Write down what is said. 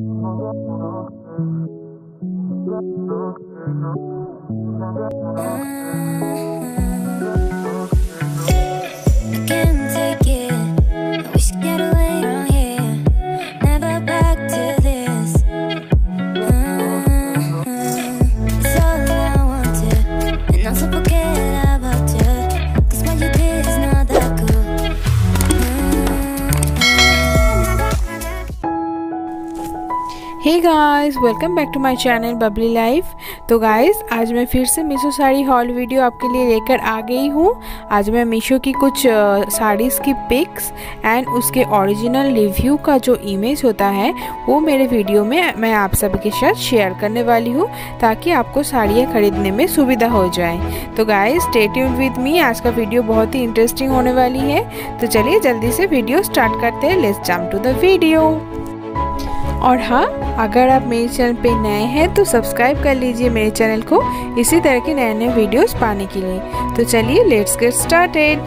Mm. Hey guys welcome back to my channel bubbly life तो guys आज मैं फिर से मीशो साड़ी हॉल वीडियो आपके लिए लेकर आ गई हूँ। आज मैं मीशो की कुछ साड़ीज़ की पिक्स एंड उसके ओरिजिनल रिव्यू का जो इमेज होता है, वो मेरे वीडियो में मैं आप सभी के साथ शेयर करने वाली हूँ ताकि आपको साड़ियाँ खरीदने में सुविधा हो जाए। तो गाइज़ स्टे विद मी आज का वीडियो बहुत ही इंटरेस्टिंग होने वाली है। तो चलिए जल्दी से वीडियो स्टार्ट करते हैं। Let's jump to the video और हाँ अगर आप मेरे चैनल पे नए हैं तो सब्सक्राइब कर लीजिए मेरे चैनल को इसी तरह के नए नए वीडियोस पाने के लिए। तो चलिए लेट्स गेट स्टार्टेड